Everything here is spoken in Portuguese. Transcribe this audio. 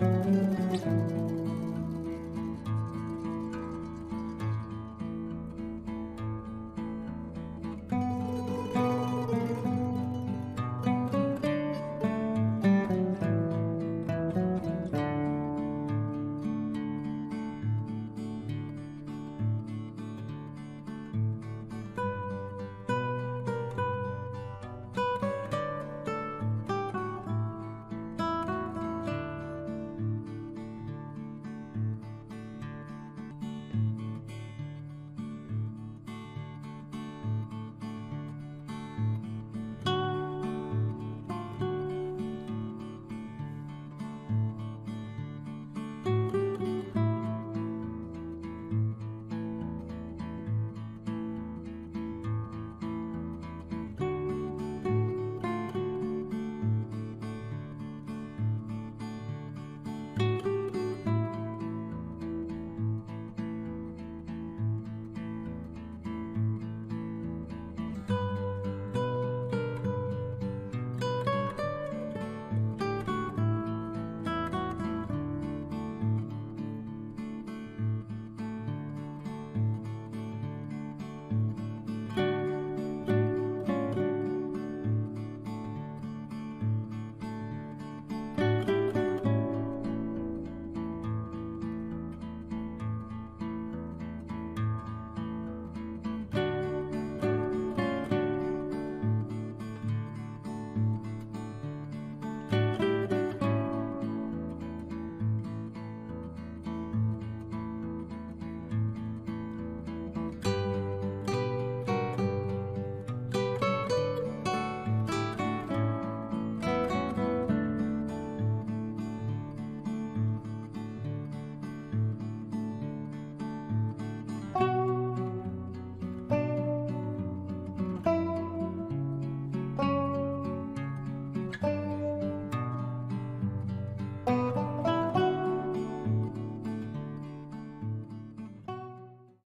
Música